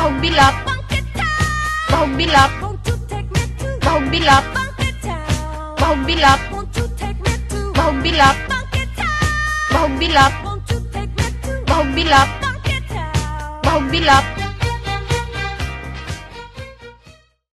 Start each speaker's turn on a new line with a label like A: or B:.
A: Bahog bilap Bahog bilap Bahog bilap Bahog bilap Bahog bilap Bahog bilap Bahog bilap Bahog bilap